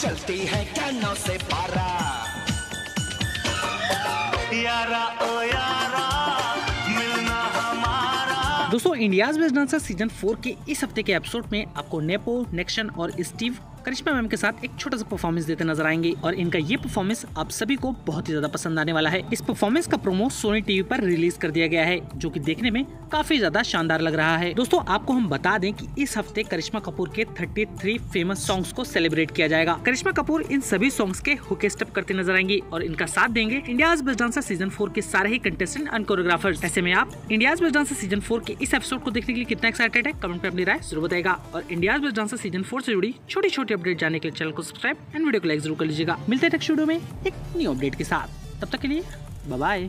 चढ़ती है क्या नौ से पारा। यारा ओ यारा। दोस्तों, India's best dancer season four के इस हफ़्ते के एपिसोड में आपको नेपो नेक्शन और स्टीव करिश्मा मैम के साथ एक छोटा सा परफॉर्मेंस देते नज़र आएँगे और इनका ये परफॉर्मेंस आप सभी को बहुत ही ज़्यादा पसंद आने वाला है। इस परफॉर्मेंस का प्रोमो सोनी टीवी पर रिलीज़ कर दिया गया है, जो कि देखने में काफ़ी ज़्यादा शानदार लग रहा है। दोस्तों, आपको हम बता दें कि इस हफ़्ते करिश्मा कपूर के 33 फ़ेमस सॉन्ग्स को सेलिब्रेट किया जाएगा। करिश्मा कपूर इन सभी सॉन्ग्स के हुके स्टेप करते नज़र आएँगे और इनका साथ देंगे India's best dancer season four के सारे ही कंटेस्टेंट एंड कोरियोग्राफर्स ऐसे में आप India's best dancer season four के इस एपिसोड को देखने के लिए कितना एक्साइटेड है कमेंट में अपनी राय ज़रूर बताएगा और India best dancer season four से जुड़ी छोटी छोटी अपडेट जाने के लिए चैनल को सब्सक्राइब एंड वीडियो को लाइक ज़रूर कर लीजिएगा। मिलते हैं नेक्स्ट वीडियो में एक न्यू अपडेट के साथ। तब तक के लिए बाय